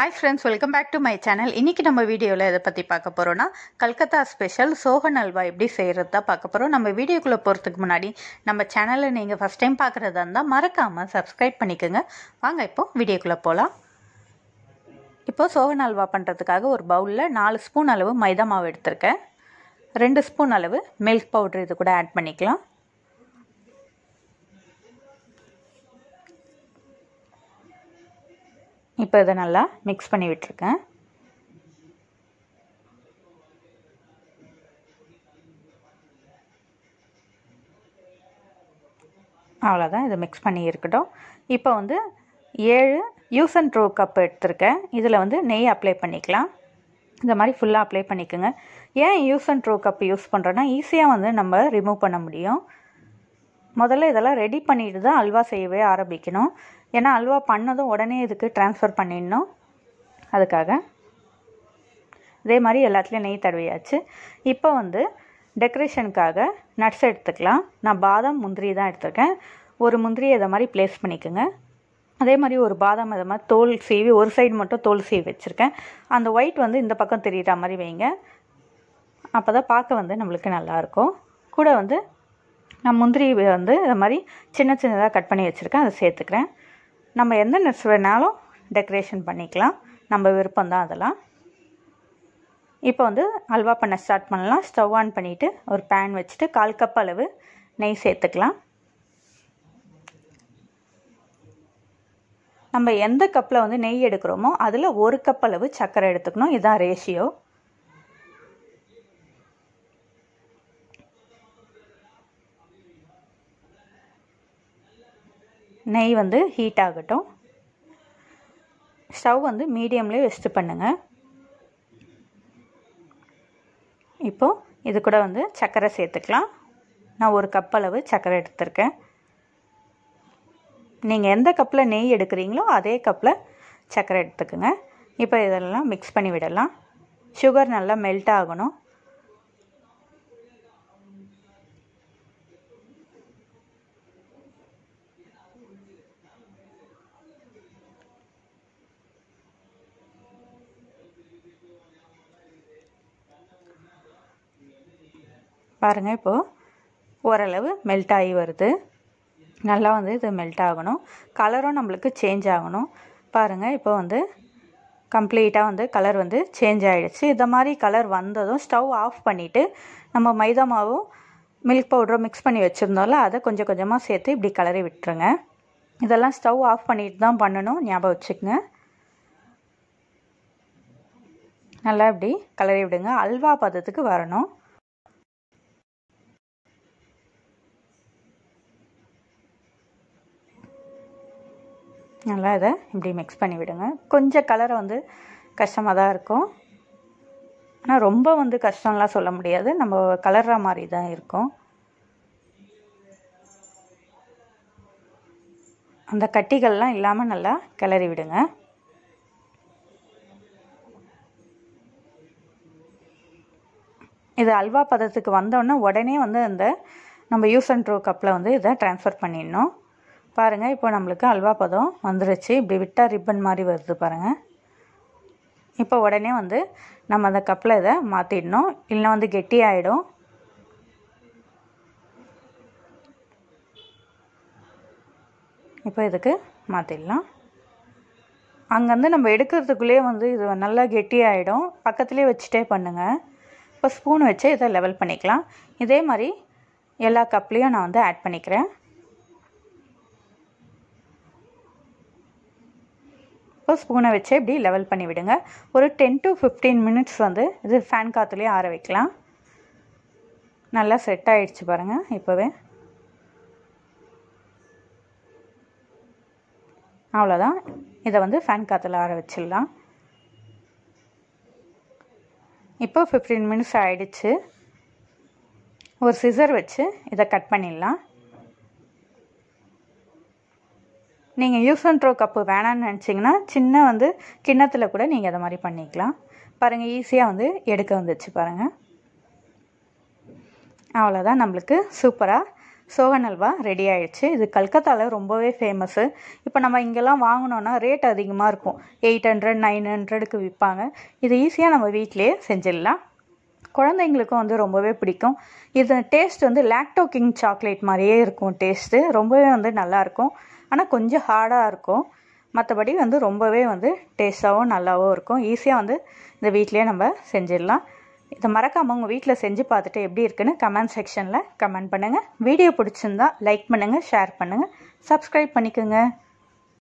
Hi friends welcome back to my channel இன்றைக்கி நம்ம வீடியோவில் எதை பற்றி பார்க்க போகிறோன்னா கல்கத்தா ஸ்பெஷல் சோகன் அல்வா எப்படி செய்கிறது தான் பார்க்க போகிறோம் நம்ம வீடியோக்குள்ளே போகிறதுக்கு முன்னாடி நம்ம சேனலை நீங்கள் ஃபஸ்ட் டைம் பார்க்குறதா இருந்தால் மறக்காமல் சப்ஸ்கிரைப் பண்ணிக்கோங்க. வாங்க இப்போ வீடியோக்குள்ளே போகலாம் இப்போது சோகன் அல்வா பண்ணுறதுக்காக ஒரு பவுலில் நாலு ஸ்பூன் அளவு மைதா மாவு எடுத்திருக்கேன். ரெண்டு ஸ்பூன் அளவு மில்க் பவுட்ரு இது கூட ஆட் பண்ணிக்கலாம். இப்போ இதை நல்லா மிக்ஸ் பண்ணி விட்டுருக்கேன். அவ்வளோதான் இதை மிக்ஸ் பண்ணி இருக்கட்டும். இப்போ வந்து ஏழு யூஸ் அண்ட் ட்ரோ கப் எடுத்திருக்கேன். இதில் வந்து நெய் அப்ளை பண்ணிக்கலாம். இந்த மாதிரி ஃபுல்லாக அப்ளை பண்ணிக்கோங்க. ஏன் use and throw cup use பண்ணுறோன்னா ஈஸியாக வந்து நம்ம ரிமூவ் பண்ண முடியும். முதல்ல இதெல்லாம் ரெடி பண்ணிட்டு தான் அல்வா செய்யவே ஆரம்பிக்கணும். ஏன்னா அல்வா பண்ணதும் உடனே இதுக்கு ட்ரான்ஸ்ஃபர் பண்ணிடணும். அதுக்காக. இதே மாதிரி எல்லாத்துலேயும் நெய் தடவியாச்சு. இப்போ வந்து டெக்கரேஷனுக்காக நட்ஸ் எடுத்துக்கலாம். நான் பாதாம் முந்திரி தான் எடுத்திருக்கேன். ஒரு முந்திரியை இதை மாதிரி ப்ளேஸ் பண்ணிக்கோங்க. அதே மாதிரி ஒரு பாதாம் இதை மாதிரி தோல் சீவி ஒரு சைடு மட்டும் தோல் சீவி வச்சுருக்கேன். அந்த ஒயிட் வந்து இந்த பக்கம் தெரியிற மாதிரி வைங்க. அப்போ தான் பார்க்க வந்து நம்மளுக்கு நல்லாயிருக்கும் கூட வந்து நான் முந்திரி வந்து இதை மாதிரி சின்ன சின்னதாக கட் பண்ணி வச்சுருக்கேன். அதை சேர்த்துக்கிறேன். நம்ம எந்த நட்ஸ் வேணாலும் டெக்கரேஷன் பண்ணிக்கலாம். நம்ம விருப்பம் தான் அதெல்லாம். இப்போ வந்து அல்வா பண்ண ஸ்டார்ட் பண்ணலாம். ஸ்டவ் ஆன் பண்ணிவிட்டு ஒரு பேன் வச்சுட்டு கால் கப் அளவு நெய் சேர்த்துக்கலாம். நம்ம எந்த கப்பில் வந்து நெய் எடுக்கிறோமோ அதில் ஒரு கப் அளவு சர்க்கரை எடுத்துக்கணும். இதுதான் ரேஷியோ நெய் வந்து ஹீட் ஆகட்டும். ஸ்டவ் வந்து மீடியம்லேயே வச்சுட்டு பண்ணுங்கள் இப்போது இது கூட வந்து சர்க்கரை சேர்த்துக்கலாம். நான் ஒரு கப் அளவு சர்க்கரை எடுத்திருக்கேன். நீங்கள் எந்த கப்பில் நெய் எடுக்கிறீங்களோ அதே கப்பில் சர்க்கரை எடுத்துக்கோங்க. இப்போ இதெல்லாம் மிக்ஸ் பண்ணி விடலாம். சுகர் நல்லா மெல்ட் ஆகணும். பாருங்கள் இப்போது ஓரளவு மெல்ட் ஆகி வருது. நல்லா வந்து இது மெல்ட் ஆகணும். கலரும் நம்மளுக்கு சேஞ்ச் ஆகணும். பாருங்கள் இப்போ வந்து கம்ப்ளீட்டாக வந்து கலர் வந்து சேஞ்ச் ஆகிடுச்சு இந்த மாதிரி கலர் வந்ததும் ஸ்டவ் ஆஃப் பண்ணிவிட்டு நம்ம மைதா மாவும் மில்க் பவுடரும் மிக்ஸ் பண்ணி வச்சுருந்தோம்ல அதை கொஞ்சம் கொஞ்சமாக சேர்த்து இப்படி கலரி விட்டுருங்க. இதெல்லாம் ஸ்டவ் ஆஃப் பண்ணிட்டு தான் பண்ணணும். ஞாபகம் வச்சுக்கோங்க. நல்லா இப்படி கலரி விடுங்க. அல்வா பதத்துக்கு வரணும். நல்லா இதை இப்படி மிக்ஸ் பண்ணி விடுங்க. கொஞ்சம் கலரை வந்து கஷ்டமாக தான் இருக்கும். ஆனால் ரொம்ப வந்து கஷ்டம்லாம் சொல்ல முடியாது. நம்ம கலர்ற மாதிரி தான் இருக்கும். அந்த கட்டிகள்லாம் இல்லாமல் நல்லா கிளறி விடுங்க. இது அல்வா பதத்துக்கு வந்தோடனே உடனே வந்து அந்த நம்ம யூஸ் அண்ட் ட்ரோ கப்பில் வந்து இதை ட்ரான்ஸ்ஃபர் பண்ணிடணும். பாருங்கள் இப்போ நம்மளுக்கு அல்வா பதம் வந்துருச்சு. இப்படி விட்டால் ரிப்பன் மாதிரி வருது பாருங்கள் இப்போ உடனே வந்து நம்ம அந்த கப்பில் இதை மாற்றிடணும் இல்லைன்னா வந்து கெட்டி ஆகிடும் இப்போ இதுக்கு மாற்றிடலாம் அங்கேருந்து நம்ம எடுக்கிறதுக்குள்ளேயே வந்து இது நல்லா கெட்டி ஆகிடும் பக்கத்துலேயே வச்சுட்டே பண்ணுங்கள் இப்போ ஸ்பூன் வச்சு இதை லெவல் பண்ணிக்கலாம். இதே மாதிரி எல்லா கப்லேயும் நான் வந்து ஆட் பண்ணிக்கிறேன். இப்போ ஸ்பூனை வச்சு இப்படி லெவல் பண்ணி விடுங்க. ஒரு டென் டு ஃபிஃப்டீன் மினிட்ஸ் வந்து இது ஃபேன் காற்றுலேயே ஆற வைக்கலாம். நல்லா செட் ஆகிடுச்சு பாருங்கள் இப்போவே. அவ்வளோதான் இதை வந்து ஃபேன் காற்றுல ஆற வச்சிடலாம். இப்போ ஃபிஃப்டீன் மினிட்ஸ் ஆகிடுச்சு ஒரு சிசர் வச்சு இதை கட் பண்ணிடலாம். நீங்கள் யூஸ் அண்ட் த்ரோ கப்பு வேணான்னு நினச்சிங்கன்னா சின்ன வந்து கிண்ணத்தில் கூட நீங்கள் அதை மாதிரி பண்ணிக்கலாம். பாருங்கள் ஈஸியாக வந்து எடுக்க வந்துச்சு பாருங்கள் அவ்வளோதான் நம்மளுக்கு சூப்பராக சோகன் அல்வா ரெடி ஆயிடுச்சு. இது கல்கத்தாவில் ரொம்பவே ஃபேமஸ்ஸு இப்போ நம்ம இங்கெல்லாம் வாங்கினோன்னா ரேட் அதிகமாக இருக்கும். எயிட் ஹண்ட்ரட் நைன் ஹண்ட்ரடுக்கு விற்பாங்க. இது ஈஸியாக நம்ம வீட்டிலேயே செஞ்சிடலாம். குழந்தைங்களுக்கும் வந்து ரொம்பவே பிடிக்கும். இது டேஸ்ட் வந்து லாக்டோ கிங் சாக்லேட் மாதிரியே இருக்கும் டேஸ்ட்டு ரொம்பவே வந்து நல்லாயிருக்கும் ஆனால் கொஞ்சம் ஹார்டாக இருக்கும். மற்றபடி வந்து ரொம்பவே வந்து டேஸ்ட்டாகவும் நல்லாவும் இருக்கும். ஈஸியாக வந்து இந்த வீட்டிலேயே நம்ம செஞ்சிடலாம். இதை மறக்காமல் உங்கள் வீட்டில் செஞ்சு பார்த்துட்டு எப்படி இருக்குன்னு கமெண்ட் செக்ஷனில் கமெண்ட் பண்ணுங்கள் வீடியோ பிடிச்சிருந்தா லைக் பண்ணுங்கள் ஷேர் பண்ணுங்கள் சப்ஸ்கிரைப் பண்ணிக்கோங்க.